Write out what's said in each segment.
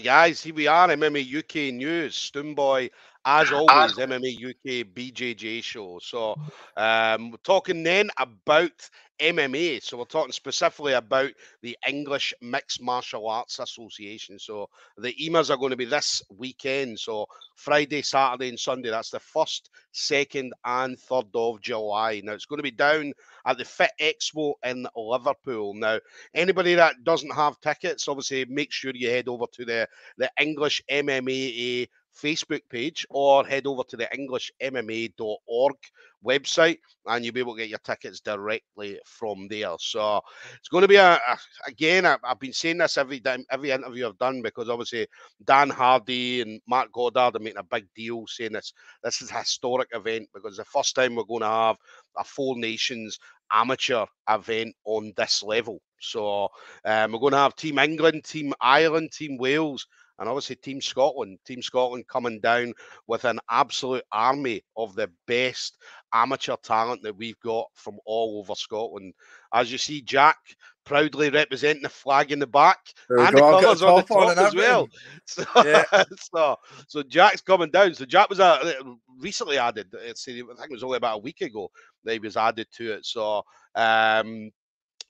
Guys, here we are, MMA UK News. Stoomboy, as always, MMA UK BJJ show. So, um, talking then about MMA. So, we're talking specifically about the English Mixed Martial Arts Association. So, the EMAs are going to be this weekend. So, Friday, Saturday, and Sunday. That's the first, second, and third of July. Now, it's going to be down at the Fit Expo in Liverpool. Now, anybody that doesn't have tickets, obviously, make sure you head over to the, the English MMA Facebook page or head over to the EnglishMMA.org website and you'll be able to get your tickets directly from there. So it's going to be a, a again. I, have been saying this every time, every interview I've done because obviously Dan Hardy and Mark Goddard are making a big deal saying this. This is a historic event because the first time we're going to have a Four Nations amateur event on this level. So um, we're going to have Team England, Team Ireland, Team Wales and obviously Team Scotland. Team Scotland coming down with an absolute army of the best amateur talent that we've got from all over Scotland. As you see, Jack proudly representing the flag in the back and the colours on the top on as well. So, yeah. so, so Jack's coming down. So Jack was uh, recently added. It's, I think it was only about a week ago that he was added to it. So um,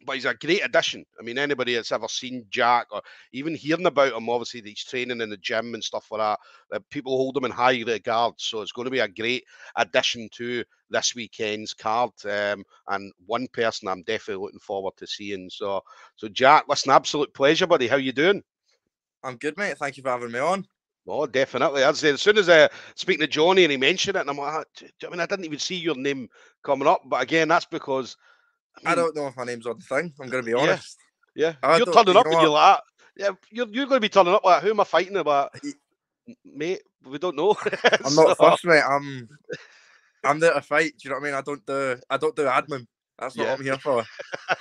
but he's a great addition. I mean, anybody that's ever seen Jack or even hearing about him, obviously, he's training in the gym and stuff like that, that people hold him in high regard. So it's going to be a great addition to this weekend's card. Um, and one person I'm definitely looking forward to seeing. So, so Jack, listen, absolute pleasure, buddy. How you doing? I'm good, mate. Thank you for having me on. Oh, definitely. I'd say as soon as uh, speak to Johnny and he mentioned it, and I'm like, ah, I mean, I didn't even see your name coming up. But again, that's because I, don't know if my name's on the thing. I'm going to be honest. Yeah, yeah. you're turning up and you're like, yeah, you're, you're going to be turning up like, who am I fighting about? Mate, we don't know. I'm so... not first, mate. I'm I'm there to fight. Do you know what I mean? I don't do I don't do admin. That's not yeah. what I'm here for.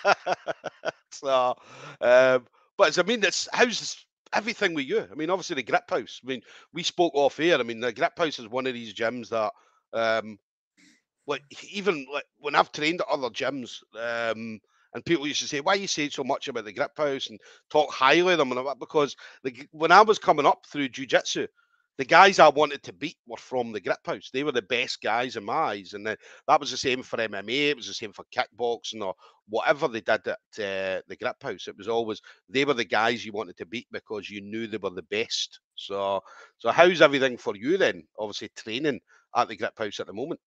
so, um, but I mean, that's how's everything with you? I mean, obviously the grip house. I mean, we spoke off here. I mean, the grip house is one of these gyms that um, like even like when I've trained at other gyms, um, and people used to say, "Why are you say so much about the grip house and talk highly of them?" And because the, when I was coming up through jiu-jitsu, the guys I wanted to beat were from the grip house. They were the best guys in my eyes, and then that was the same for MMA. It was the same for kickboxing or whatever they did at uh, the grip house. It was always they were the guys you wanted to beat because you knew they were the best. So, so how's everything for you then? Obviously, training at the grip house at the moment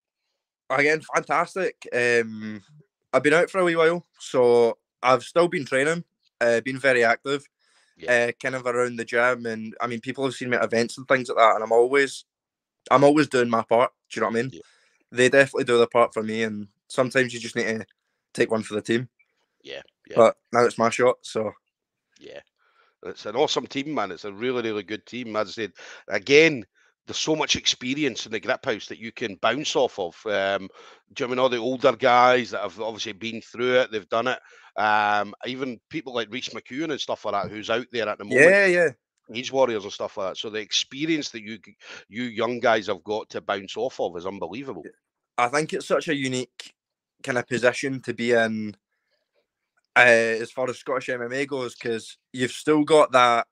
again, fantastic. Um, I've been out for a wee while, so I've still been training, uh, been very active, yeah. uh, kind of around the gym, and I mean, people have seen me at events and things like that, and I'm always, I'm always doing my part. Do you know what I mean? Yeah. They definitely do their part for me, and sometimes you just need to take one for the team. Yeah, yeah. But now it's my shot, so yeah. It's an awesome team, man. It's a really, really good team. As I said, again, there's so much experience in the grip house that you can bounce off of. Um, do you know I mean all the older guys that have obviously been through it, they've done it. Um, even people like Rhys McKeown and stuff like that, who's out there at the moment. Yeah, yeah. He's warriors and stuff like that. So the experience that you you young guys have got to bounce off of is unbelievable. I think it's such a unique kind of position to be in uh, as far as Scottish MMA goes, because you've still got that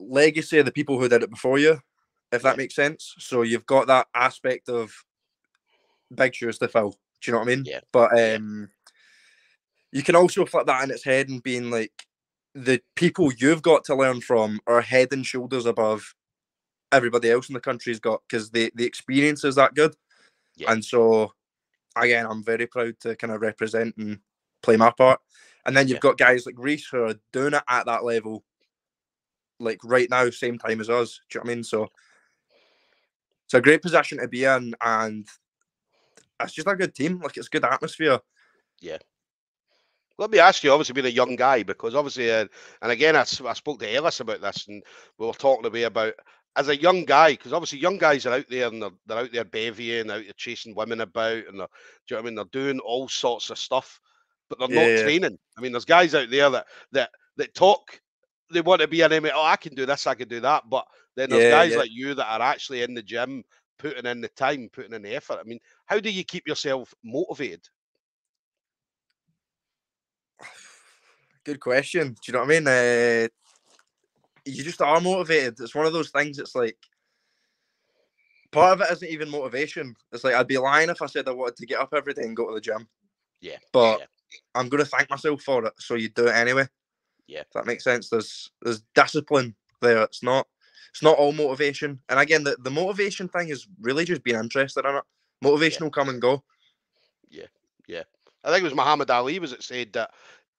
legacy of the people who did it before you, if that makes sense. So you've got that aspect of big shoes to fill. Do you know what I mean? Yeah. But um, you can also flip that in its head and being like, the people you've got to learn from are head and shoulders above everybody else in the country's got because the the experience is that good. Yeah. And so, again, I'm very proud to kind of represent and play my part. And then you've yeah. got guys like Rhys who are doing it at that level like right now, same time as us. Do you know what I mean? So it's a great position to be in, and it's just a good team. Like it's a good atmosphere. Yeah. Let me ask you, obviously being a young guy, because obviously, uh, and again, I, I spoke to Ellis about this, and we were talking a bit about as a young guy, because obviously young guys are out there and they're, they're out there bevying, out there chasing women about, and they're, do you know what I mean? They're doing all sorts of stuff, but they're yeah, not training. I mean, there's guys out there that that that talk they want to be an MMA. Oh, I can do this, I can do that. But then there's yeah, guys yeah. like you that are actually in the gym, putting in the time, putting in the effort. I mean, how do you keep yourself motivated? Good question. Do you know what I mean? Uh, you just are motivated. It's one of those things. It's like part of it isn't even motivation. It's like I'd be lying if I said I wanted to get up every day and go to the gym. Yeah. But yeah. I'm gonna thank myself for it. So you do it anyway. Yeah. If that makes sense. There's there's discipline there. It's not it's not all motivation. And again, the, the motivation thing is really just being interested in it. Motivation will come and go. Yeah, yeah. I think it was Muhammad Ali was it said that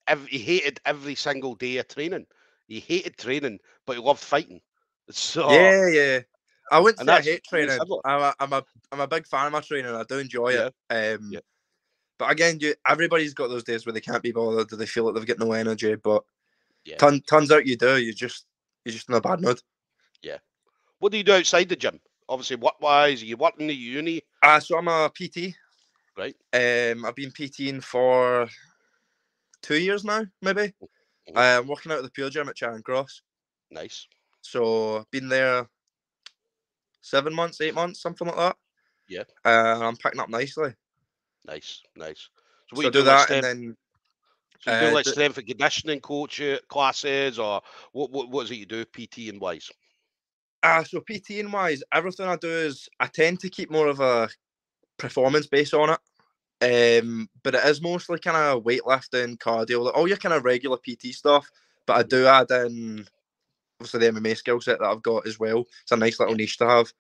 every, he hated every single day of training. He hated training, but he loved fighting. So Yeah, yeah. I wouldn't say I hate training. I'm a, I'm a I'm a big fan of my training. I do enjoy it. Um, Yeah. But again, you, everybody's got those days where they can't be bothered. Do they feel like they've got no energy. But Yeah. turn, turns out you do. You just you're just in a bad mood. Yeah. What do you do outside the gym? Obviously, what wise, are you work in the uni, Uh, so I'm a PT. right? Um, I've been PTing for two years now, maybe. Mhm. Uh, I'm working out at the Pure Gym at Charing Cross. Nice. So been there seven months, eight months, something like that. Yeah. Uh, I'm packing up nicely. Nice, nice. So So, do that and then so you do uh, like strength and conditioning coach classes, or what, what? What is it you do, PT and wise? Uh, so PT and wise, everything I do is I tend to keep more of a performance base on it. Um, but it is mostly kind of weightlifting, cardio, like all your kind of regular PT stuff. But I do add in obviously the MMA skill set that I've got as well. It's a nice little niche to have.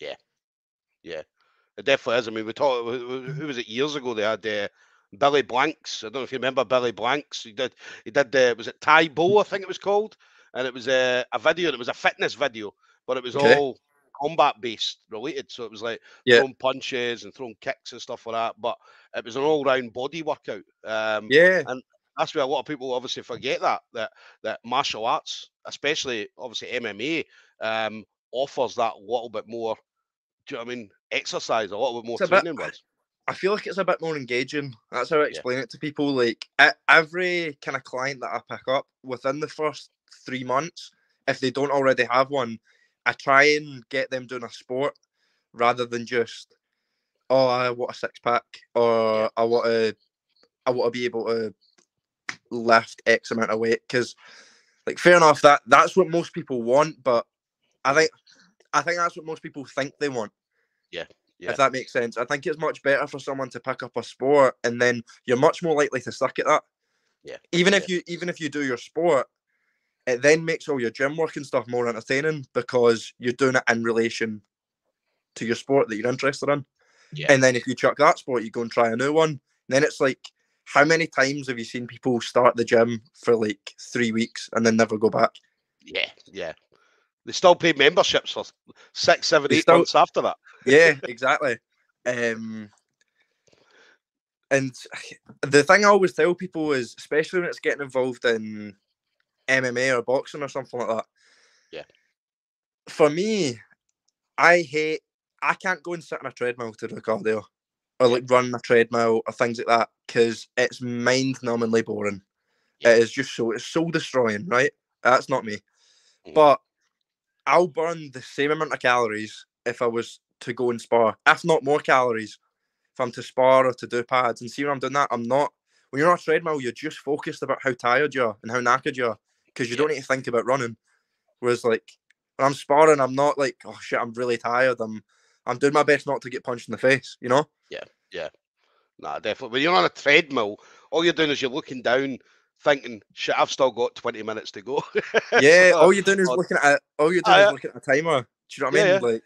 Yeah, yeah, it definitely is. I mean, we talked. Who was it years ago? They had uh, Billy Blanks. I don't know if you remember Billy Blanks. He did. He did. Uh, was it Tae Bo? I think it was called. And it was uh, a video. and It was a fitness video, but it was Okay. all combat based related. So it was like Yeah. throwing punches and throwing kicks and stuff like that. But it was an all round body workout. Um, Yeah, and that's where a lot of people obviously forget that that that martial arts, especially obviously MMA, um, offers that little bit more. Do you know what I mean? Exercise a little bit more It's a bit- training wise. I feel like it's a bit more engaging. That's how I explain it to people. Like every kind of client that I pick up within the first three months, if they don't already have one, I try and get them doing a sport rather than just, oh, I want a six pack or I want to, I want to be able to lift X amount of weight. Because, like, fair enough, that that's what most people want, but I think, I think that's what most people think they want Yeah. If that makes sense. I think it's much better for someone to pick up a sport and then you're much more likely to suck at that. Yeah, Even if you even if you do your sport, it then makes all your gym work and stuff more entertaining because you're doing it in relation to your sport that you're interested in. Yeah. And then if you chuck that sport, you go and try a new one. Then it's like, how many times have you seen people start the gym for like three weeks and then never go back? Yeah, yeah. They still pay memberships for six, seven, They eight still- months after that. yeah, exactly. Um, and the thing I always tell people is, especially when it's getting involved in MMA or boxing or something like that. Yeah. For me, I hate. I can't go and sit on a treadmill to do cardio, or like run a treadmill or things like that because it's mind-numbingly boring. Yeah. It is just so it's soul destroying, right? That's not me. Mm. But I'll burn the same amount of calories if I was to go and spar, if not more calories, if I'm to spar or to do pads. And see when I'm doing that, I'm not. When you're on a treadmill, you're just focused about how tired you are and how knackered you are because you Yeah. don't need to think about running. Whereas, like when I'm sparring, I'm not like, oh shit, I'm really tired. I'm I'm doing my best not to get punched in the face. You know? Yeah, yeah. Nah, definitely. When you're on a treadmill, all you're doing is you're looking down, thinking, "Shit, I've still got 20 minutes to go." Yeah. All you're doing is or- looking at all you're doing is looking at a timer. Do you know what I Yeah, mean? Like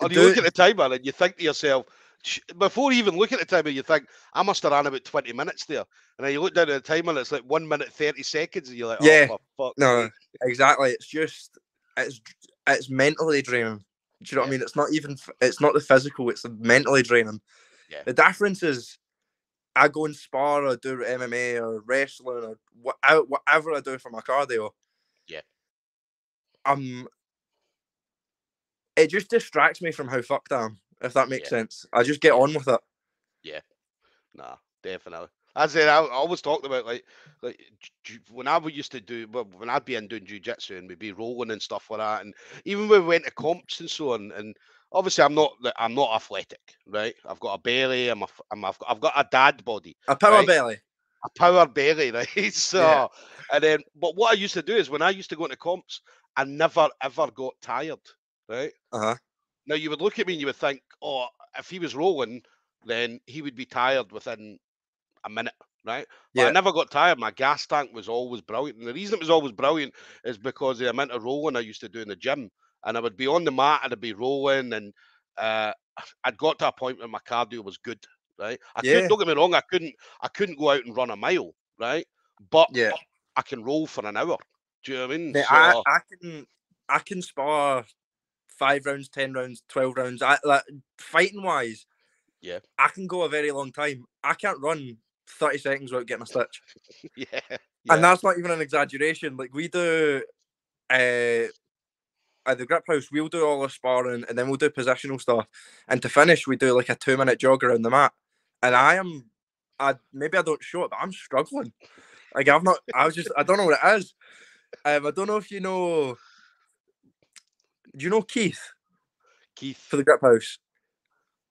Or you look at the timer and you think to yourself, before you even look at the timer, you think, I must have ran about 20 minutes there. And then you look down at the timer and it's like one minute, 30 seconds. And you're like, oh, Yeah. oh, for fuck's No, exactly. It's just it's it's mentally draining. Do you know what I mean? It's not even it's not the physical. It's the mentally draining. Yeah. The difference is, I go and spar or do MMA or wrestling or what, whatever I do for my cardio. Yeah. Um. It just distracts me from how fucked I am. If that makes Yeah. sense, I just get on with it. Yeah. Nah, definitely. As I said, I, I always talked about like, like ju- when I would used to do, when I'd be in doing jujitsu and we'd be rolling and stuff like that, and even when we went to comps and so on, and obviously I'm not, I'm not athletic, right? I've got a belly, I'm a, I'm, I've got, I've got a dad body, A power Right. belly. a power belly, right? So, Yeah. and then, but what I used to do is when I used to go into comps, I never ever got tired. Right. Uh huh. Now you would look at me and you would think, oh, if he was rolling, then he would be tired within a minute, right? But Yeah. I never got tired. My gas tank was always brilliant. And the reason it was always brilliant is because the amount of rolling I used to do in the gym. And I would be on the mat and I'd be rolling and uh, I'd got to a point where my cardio was good, right? I Yeah. couldn't don't get me wrong, I couldn't I couldn't go out and run a mile, right? But Yeah. I can roll for an hour. Do you know what I mean? Mate, So- I, I can I can spar five rounds, ten rounds, twelve rounds. I like fighting wise. Yeah. I can go a very long time. I can't run thirty seconds without getting a stitch, yeah, yeah. and that's not even an exaggeration. Like we do, uh, at the grip house, we'll do all the sparring, and then we'll do positional stuff, and to finish, we do like a two minute jog around the mat. And I am, I maybe I don't show it, but I'm struggling. Like I've not, I was just, I don't know what it is. Um, I don't know if you know. Do you know Keith Keith. for the grip house?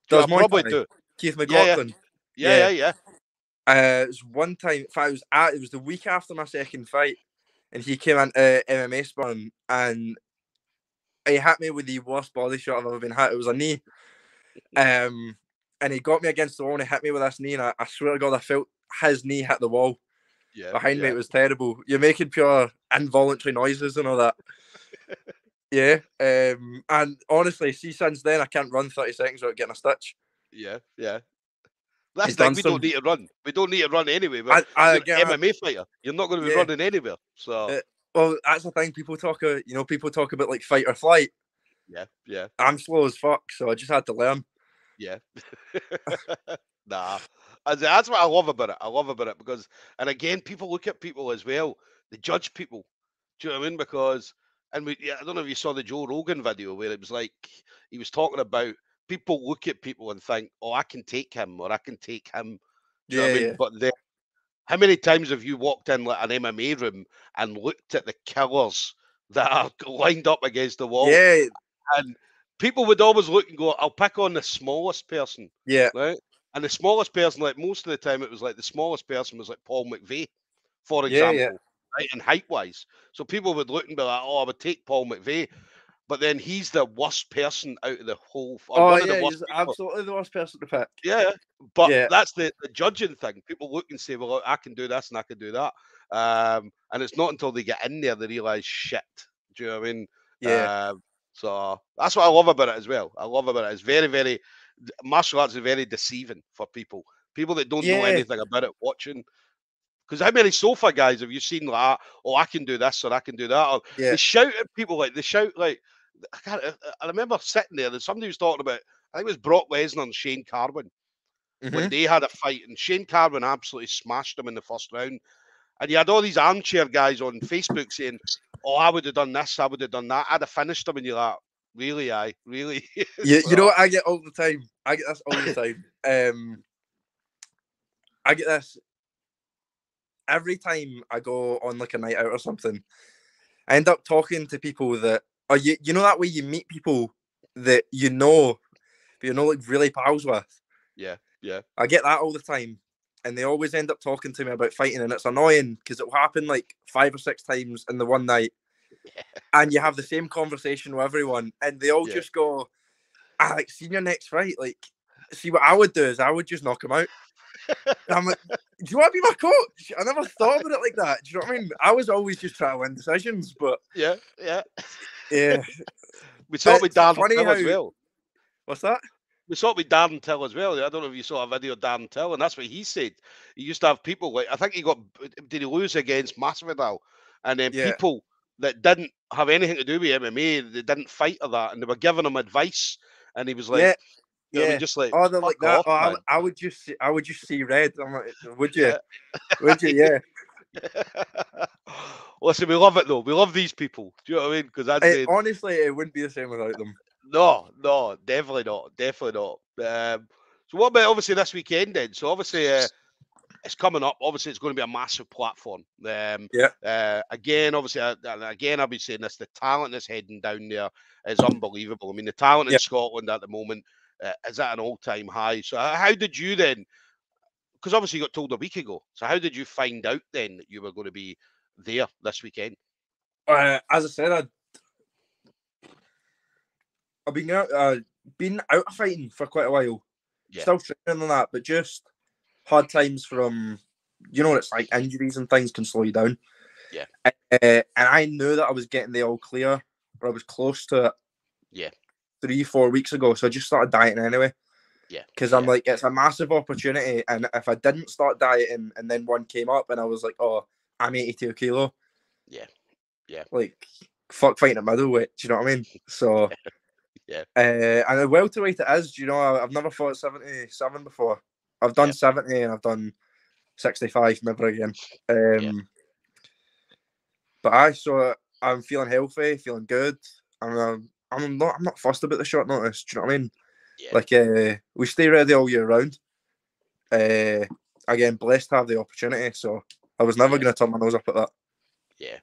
Yeah, I Does Muay probably do. Keith Yeah, yeah. McLaughlin. Yeah, yeah. yeah, yeah. Uh, it was one time. It was at, it was the week after my second fight, and he came into MMA sparring, and he hit me with the worst body shot I've ever been hit. It was a knee, um, and he got me against the wall and he hit me with this knee, and I, I swear to God, I felt his knee hit the wall Yeah. behind yeah. me. It was terrible. You're making pure involuntary noises and all that. yeah, um, and honestly, see, since then I can't run thirty seconds without getting a stitch. Yeah, yeah. That's He's thing. We some- don't need to run. We don't need to run anyway. We're, I, I, you're an MMA fighter. You're not going to be Yeah. running anywhere. So Uh, well, that's the thing. People talk, uh, you know, people talk about like fight or flight. yeah, yeah, I'm slow as fuck, so I just had to learn. yeah. nah, that's what I love about it. I love about it because, and again, people look at people as well. They judge people. Do you know what I mean? Because, and we, yeah, I don't know if you saw the Joe Rogan video where it was like he was talking about people look at people and think, "Oh, I can take him," or "I can take him." Do you know Yeah, what I mean? yeah. But then, how many times have you walked in like an MMA room and looked at the killers that are lined up against the wall? Yeah, And people would always look and go, I'll pick on the smallest person, yeah, right? And the smallest person, like most of the time, it was like the smallest person was like Paul McVeigh, for Yeah, example, yeah. right? And height wise. So people would look and be like, oh, I would take Paul McVeigh. But then he's the worst person out of the whole. Oh the yeah, worst he's people. absolutely the worst person to pick. Yeah, but Yeah. that's the, the judging thing. People look and say, "Well, I can do this and I can do that," um, and it's not until they get in there they realize, "Shit." Do you know what I mean? Yeah, Um, so that's what I love about it as well. I love about it. It's very, very martial arts is very deceiving for people. People that don't know anything about it watching. Because how many sofa guys have you seen like, that? oh, I can do this or I can do that, or yeah, they shout at people like they shout like I can't. I- remember sitting there and somebody was talking about. I think it was Brock Lesnar and Shane Carwin when mhm. they had a fight, and Shane Carwin absolutely smashed him in the first round. And you had all these armchair guys on Facebook saying, "Oh, I would have done this, I would have done that, I'd have finished him," and you're like, "Really, I really." You, you know what I get all the time? I get this all the time. Um, I get this every time I go on like a night out or something. I end up talking to people that, or you, you know that way you meet people that you know, but you're not like really pals with. Yeah, yeah, I get that all the time, and they always end up talking to me about fighting, and it's annoying because it will happen like five or six times in the one night, and you have the same conversation with everyone, and they all Yeah. just go, "I like seen your next fight." Like, see what I would do is I would just knock him out. I'm like, do you want to be my coach? I never thought about it like that. Do you know what I mean? I was always just trying to win decisions, but yeah, yeah. yeah, We saw it with funny Till as well. what's that? We saw it with Darren Till as well. I don't know if you saw a video of Darren Till, and that's what he said. He used to have people like I think he got did he lose against Masvidal, and then Yeah. people that didn't have anything to do with MMA, they didn't fight or that, and they were giving him advice, and he was like, yeah, you what I yeah. mean, just like Oh, they're like that. off, oh, I, would- I would just, see, I would just see red. I'm like, would you? Yeah. Would you? Yeah. Listen, we love it though. We love these people. Do you know what I mean? Because the, honestly, it wouldn't be the same without them. no, no, definitely not, definitely not. Um, so what about obviously this weekend then? So obviously uh, it's coming up. Obviously, it's going to be a massive platform. Um, Yeah. Uh, again, obviously, uh, and again, I'll be saying this: the talent that's heading down there is unbelievable. I mean, the talent in Scotland at the moment uh, is at an all-time high. So how did you then? Because obviously you got told a week ago. So how did you find out then that you were going to be there this weekend? Uh, as I said, I'd I've been out, uh, been out of fighting for quite a while. Yeah. Still training and that, but just hard times from you know what it's like injuries and things can slow you down. Yeah. Uh, and I knew that I was getting the all clear, or I was close to it. Yeah. Three, four weeks ago. So I just started dieting anyway. Yeah. Because I'm Yeah. like, it's a massive opportunity. And if I didn't start dieting and then one came up and I was like, oh, I'm 82 kilo. Yeah. Yeah. Like, fuck fighting a middleweight. Do you know what I mean? So, Yeah. Uh, and the welterweight it is. Do you know, I've never fought 77 before. I've done Yeah. 70 and I've done 65, never again. Um, But I so I'm feeling healthy, feeling good. I'm um, I'm not I'm not fussed about the short notice. Do you know what I mean? Yeah. Like uh, we stay ready all year round. Uh, again, blessed to have the opportunity. So I was never Yeah. going to turn my nose up at that. Yeah,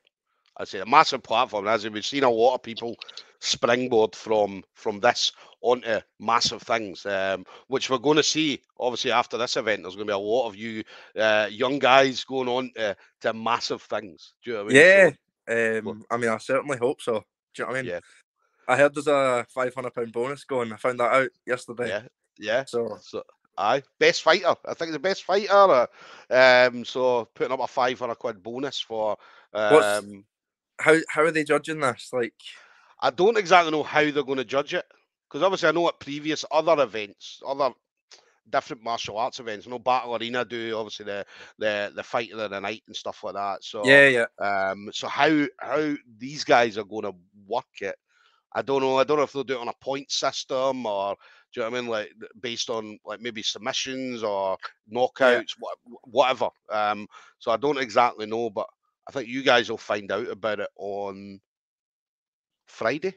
I'd say a massive platform. As we've seen a lot of people springboard from from this onto massive things, um, which we're going to see. Obviously, after this event, there's going to be a lot of you uh, young guys going on to, to massive things. Do you know what I mean? Yeah. So, Um, I mean, I certainly hope so. Do you know what I mean? Yeah. I heard there's a five hundred pound bonus going. I found that out yesterday. yeah, yeah. So So, aye, best fighter. I think the best fighter. Uh, um, so putting up a five hundred quid bonus for. What's- Um, how how are they judging this? Like, I don't exactly know how they're going to judge it because obviously I know at previous other events, other different martial arts events, you know, Battle Arena do obviously the the the fight of the night and stuff like that. So yeah, yeah, um, so how how these guys are going to work it, I don't know. I don't know if they'll do it on a point system or do you know what I mean, like based on like maybe submissions or knockouts, what, whatever. Um, so I don't exactly know, but I think you guys will find out about it on Friday.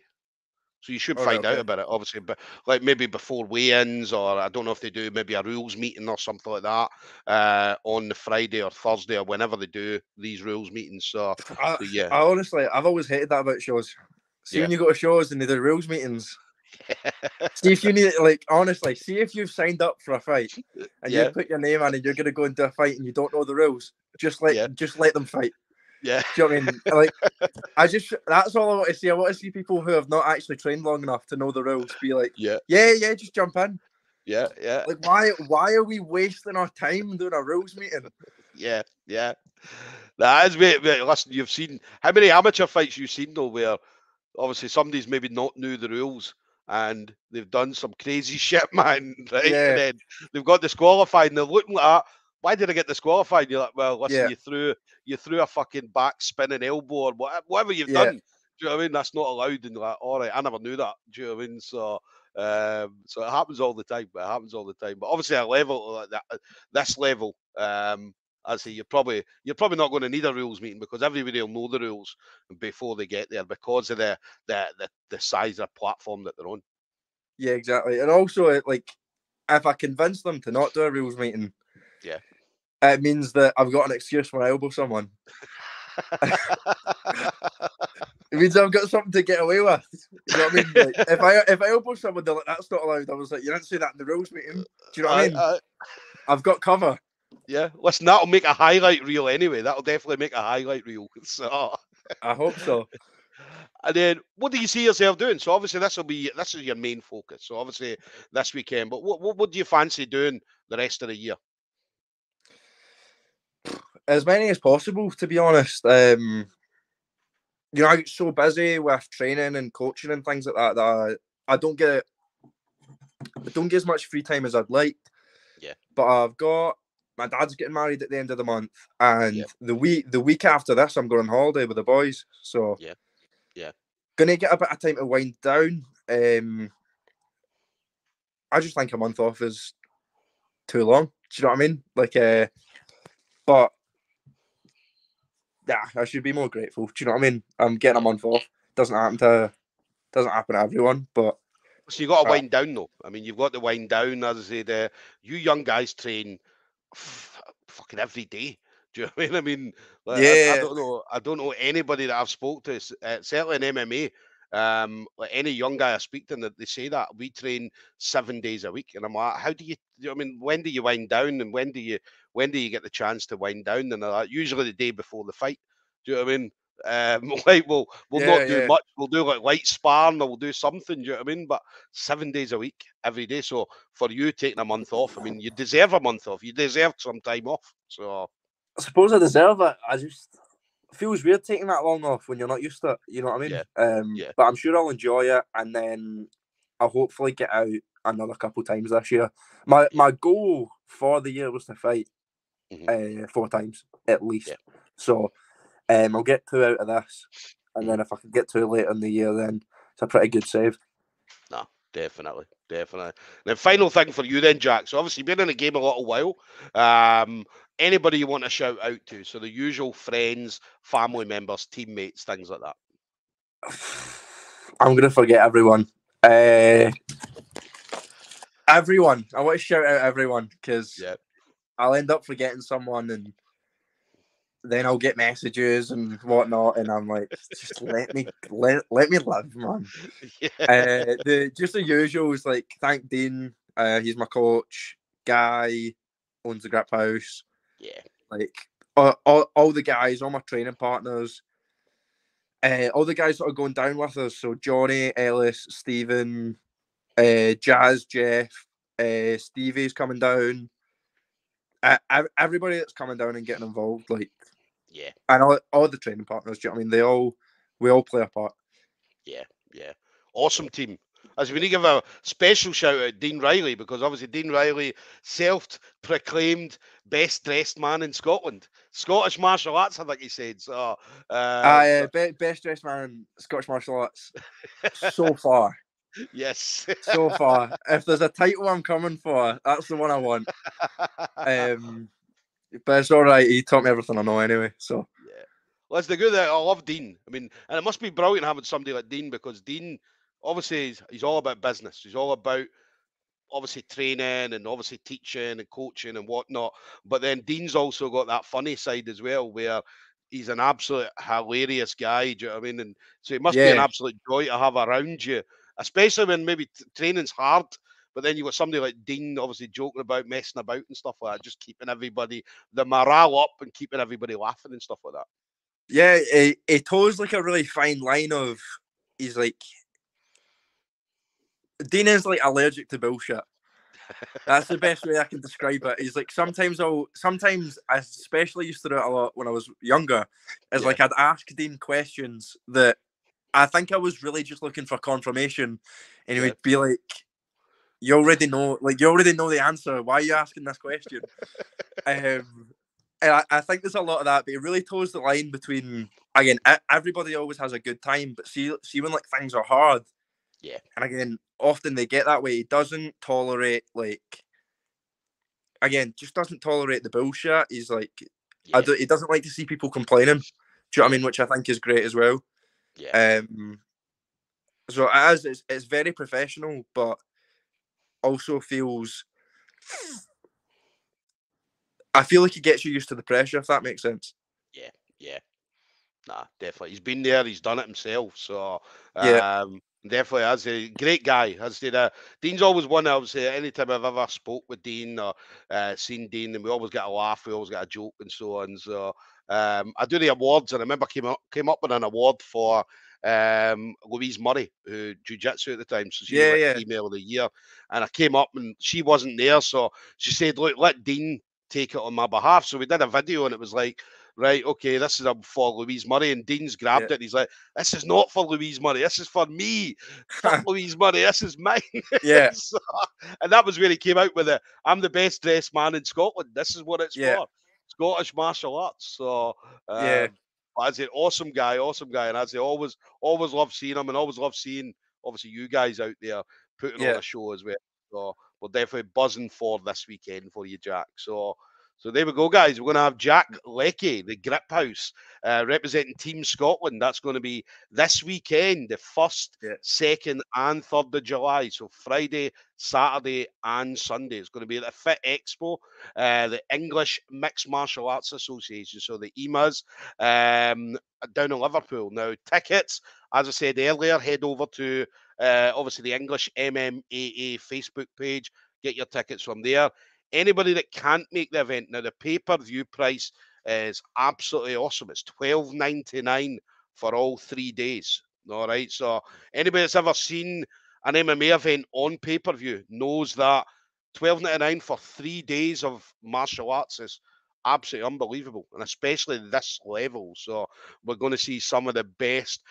So you should find out okay. about it, obviously, but like maybe before weigh-ins, or I don't know if they do maybe a rules meeting or something like that uh, on the Friday or Thursday or whenever they do these rules meetings. So, I, so yeah, I honestly, I've always hated that about shows. See when you go to shows and they do rules meetings. See if you need like honestly, see if you've signed up for a fight and Yeah. you put your name on and you're gonna go into a fight and you don't know the rules. Just let Yeah. just let them fight. yeah, Do you know what I mean? Like I just that's all I want to see. I want to see people who have not actually trained long enough to know the rules be like, yeah, yeah, yeah, just jump in. yeah, yeah, Like why why are we wasting our time doing a rules meeting? yeah, yeah. That is mate, mate, Listen, you've seen how many amateur fights you've seen though, where obviously somebody's maybe not knew the rules and they've done some crazy shit, man. Right? Yeah. And then they've got disqualified and they're looking like, that. why did I get disqualified? You're like, well, listen, Yeah. you threw you threw a fucking back spinning elbow or whatever, whatever you've Yeah. done. Do you know what I mean? That's not allowed. And like, all right, I never knew that. Do you know what I mean? So, um, so it happens all the time. It happens all the time. But obviously, a level like that, this level, um, I say you're probably you're probably not going to need a rules meeting because everybody will know the rules before they get there because of the the the, the size of the platform that they're on. Yeah, exactly. And also like if I convince them to not do a rules meeting, Yeah. it means that I've got an excuse when I elbow someone. It means I've got something to get away with. You know what I mean? Like, if I if I elbow someone, they're like, "That's not allowed." I was like, "You didn't say that in the rules meeting." Do you know what I Aye, mean? aye. I've got cover. Yeah, listen, that'll make a highlight reel anyway. That'll definitely make a highlight reel. So, I hope so. and then what do you see yourself doing? So obviously this will be this is your main focus. So obviously this weekend, but what what, what do you fancy doing the rest of the year? As many as possible, to be honest. Um, you know, I get so busy with training and coaching and things like that that I, I don't get I don't get as much free time as I'd like. Yeah. But I've got my dad's getting married at the end of the month, and Yeah. the week the week after this, I'm going on holiday with the boys. So Yeah. Yeah. gonna get a bit of time to wind down. Um, I just think a month off is too long. Do you know what I mean? Like, uh, but yeah, I should be more grateful. Do you know what I mean? I'm getting a month off. Doesn't happen to doesn't happen to everyone, but So you got to Uh, wind down though. I mean, you've got to wind down. As I said, uh, you young guys train fucking every day. Do you know what I mean? I mean, like, I- I, don't know. I don't know anybody that I've spoke to. Uh, certainly in MMA, um, like any young guy I speak to, that they say that we train seven days a week, and I'm like, how do you? do you know what I mean, when do you wind down, and when do you when do you get the chance to wind down? And like, usually the day before the fight. Do you know what I mean? Um, like we'll we'll Yeah, not do yeah. much. We'll do like light sparring or we'll do something. Do you know what I mean? But seven days a week, every day. So for you taking a month off, I mean, you deserve a month off. You deserve some time off. So I suppose I deserve it. I just it feels weird taking that long off when you're not used to it. You know what I mean? Yeah, Um, yeah. But I'm sure I'll enjoy it, and then I'll hopefully get out another couple times this year. My my goal for the year was to fight uh, four times at least. Yeah. So um, I'll get two out of this, and then if I can get two later in the year, then it's a pretty good save. No, definitely, definitely. The final thing for you then, Jack. So obviously been in the game a little while. Um, anybody you want to shout out to? So the usual friends, family members, teammates, things like that. I'm gonna forget everyone. Uh, everyone. I want to shout out everyone because Yeah. I'll end up forgetting someone and then I'll get messages and whatnot, and I'm like, just let me let, let me live, man. yeah. Uh, the just the usuals like thank Dean, uh, he's my coach. Guy owns the grip house. yeah. Like all, all, all the guys, all my training partners, uh, all the guys that are going down with us. So Johnny, Ellis, Stephen, uh, Jazz, Jeff, uh, Stevie's coming down. Uh, everybody that's coming down and getting involved, like, Yeah. and all, all the training partners. Do you know what I mean? They all, we all play a part. Yeah, yeah. Awesome team. As we need to give a special shout out Dean Riley because obviously Dean Riley self-proclaimed best dressed man in Scotland. Scottish martial arts, I think he said. So uh, Uh, be- best dressed man in Scottish martial arts so far. yes. So far. if there's a title I'm coming for, that's the one I want. Um, but it's all right. He taught me everything I know anyway. So Yeah. Well, it's the good that I love Dean. I mean, and it must be brilliant having somebody like Dean because Dean, obviously, he's, he's all about business. He's all about obviously training and obviously teaching and coaching and whatnot. But then Dean's also got that funny side as well, where he's an absolute hilarious guy. Do you know what I mean? And so it must be an absolute joy to have around you, especially when maybe t- training's hard. But then you got somebody like Dean, obviously joking about, messing about and stuff like that, just keeping everybody the morale up and keeping everybody laughing and stuff like that. yeah, it, he toes like a really fine line of he's like Dean is like allergic to bullshit. That's the best way I can describe it. He's like sometimes I'll sometimes I especially used to do it a lot when I was younger. Is Yeah. like I'd ask Dean questions that I think I was really just looking for confirmation, and he Yeah. would be like, "You already know, like you already know the answer. Why are you asking this question?" um, and I, I think there's a lot of that, but it really toes the line between again. Everybody always has a good time, but see, see when like things are hard. Yeah. And again, often they get that way. He doesn't tolerate like. Again, just doesn't tolerate the bullshit. He's like, I Yeah. he doesn't like to see people complaining. Do you know what I mean? Which I think is great as well. Yeah. Um, so is, it's, it's very professional, but also feels. I feel like it gets you used to the pressure, if that makes sense. Yeah. Yeah. Nah, definitely. He's been there. He's done it himself. So, Yeah. um, definitely, as a great guy. As did uh, Dean's always one. I would say anytime I've ever spoke with Dean or uh, seen Dean, and we always get a laugh, we always get a joke, and so on. So, um, I do the awards, and I remember came up came up with an award for um Louise Murray, who jiu-jitsu at the time. So she Yeah, was like yeah. female of the year. And I came up and she wasn't there. So she said, Look, let Dean take it on my behalf. So we did a video and it was like, right, okay, this is for Louise Murray. And Dean's grabbed Yeah. it. And he's like, this is not for Louise Murray. This is for me. Louise Murray. This is mine. yeah, So- and that was where he came out with it. I'm the best dressed man in Scotland. This is what it's Yeah. for. Scottish martial arts. So um, Yeah. As an awesome guy, awesome guy, and as I always always love seeing him, and always love seeing obviously you guys out there putting on a show as well. So we're definitely buzzing for this weekend for you, Jack. So. So there we go, guys. We're going to have Jack Leckie, the Grip House, uh, representing Team Scotland. That's going to be this weekend, the first, Yeah. second, and third of July. So Friday, Saturday, and Sunday. It's going to be at the Fit Expo, uh, the English Mixed Martial Arts Association. So the EMAs um, down in Liverpool. Now, tickets, as I said earlier, head over to uh, obviously the English MMAA Facebook page. Get your tickets from there. Anybody that can't make the event, now the pay per view price is absolutely awesome. It's twelve ninety nine for all three days. All right. So anybody that's ever seen an MMA event on pay per view knows that twelve ninety nine for three days of martial arts is absolutely unbelievable, and especially this level. So we're going to see some of the best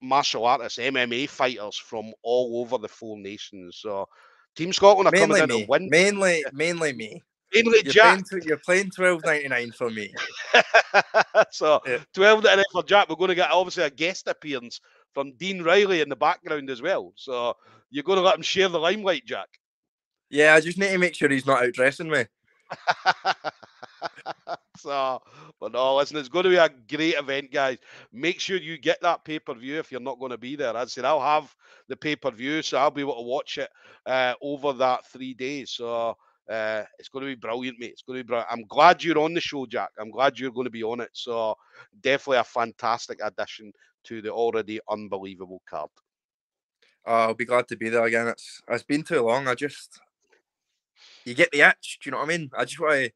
martial artists, MMA fighters from all over the four nations. So Team Scotland are mainly coming in me. to win. Mainly, mainly me. Mainly You're Jack. playing, you're playing twelve ninety nine for me. so Yeah. 12 for Jack. We're going to get obviously a guest appearance from Dean Riley in the background as well. So you're going to let him share the limelight, Jack. Yeah, I just need to make sure he's not outdressing me. so, but no, listen, it's going to be a great event, guys. Make sure you get that pay per view if you're not going to be there. As I said, I'll have the pay per view, so I'll be able to watch it uh, over that three days. So, uh, it's going to be brilliant, mate. It's going to be brilliant. I'm glad you're on the show, Jack. I'm glad you're going to be on it. So, definitely a fantastic addition to the already unbelievable card. Oh, I'll be glad to be there again. It's it's been too long. I just you get the itch. Do you know what I mean? I just want to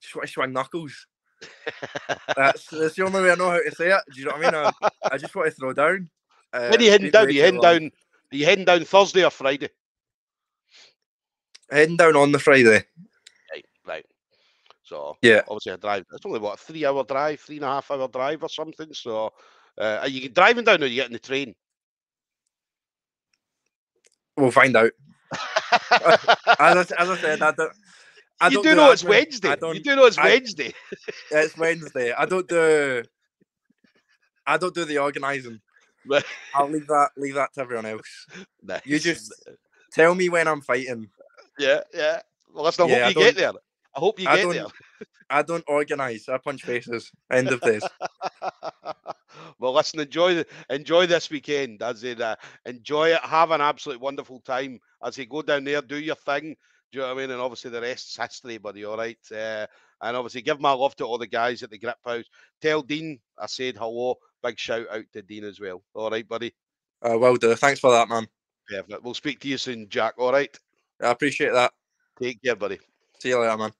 just want to swing knuckles. That's that's the only way I know how to say it. Do you know what I mean? I, I just want to throw down. Uh, when are you heading down? Are you heading down? Are you heading down Thursday or Friday? Heading down on the Friday. Right, right. So Yeah. obviously a drive. It's only what a three hour drive, three and a half hour drive or something. So uh, are you driving down or are you getting the train? We'll find out. As I, as I said, I don't. I you do know it's. Wednesday. You don't. know it's I- Wednesday. It's Wednesday. I don't do. I don't do the organising. I'll leave that. Leave that to everyone else. Nice. You just tell me when I'm fighting. yeah, yeah. Well, listen, I Yeah, I hope you get there. I hope you I get don't- there. I don't organise. I punch faces. End of this. well, listen, enjoy the, enjoy this weekend. As in, uh, enjoy it. Have an absolute wonderful time. As you go down there, do your thing. Do you know what I mean? And obviously, the rest's history, buddy. All right. Uh, and obviously, give my love to all the guys at the Grip House. Tell Dean I said hello. Big shout out to Dean as well. All right, buddy. Uh, well do. Thanks for that, man. Perfect. We'll speak to you soon, Jack. All right. I appreciate that. Take care, buddy. See you later, man.